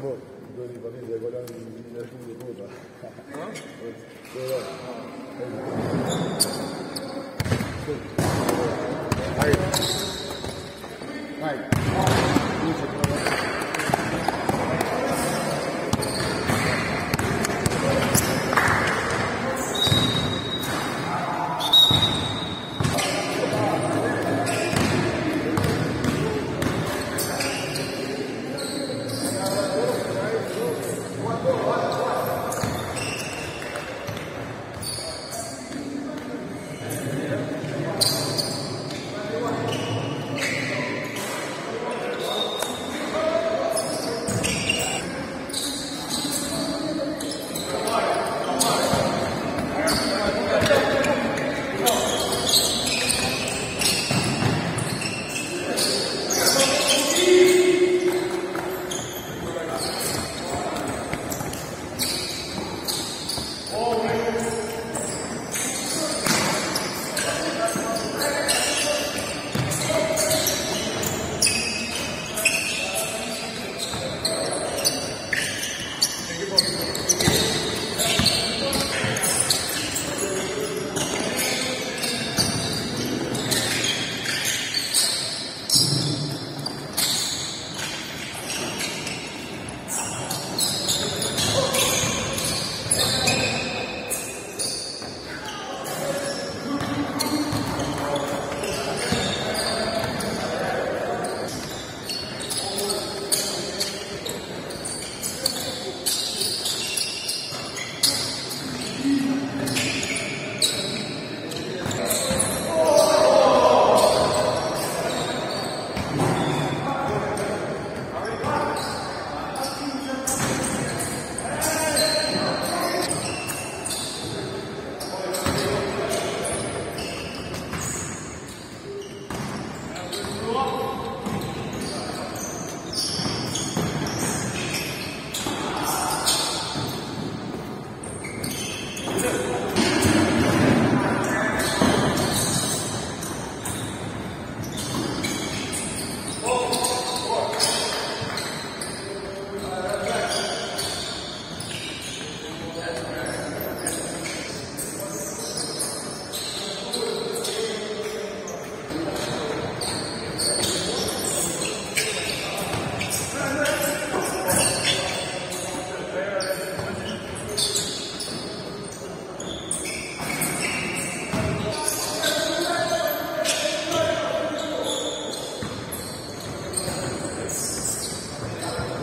Mo, doni famiglia, quella in alcuni puta. Vai.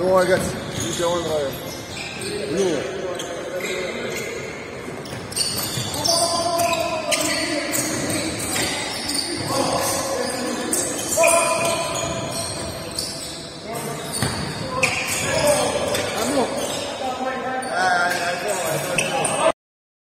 oh my god you drive like blue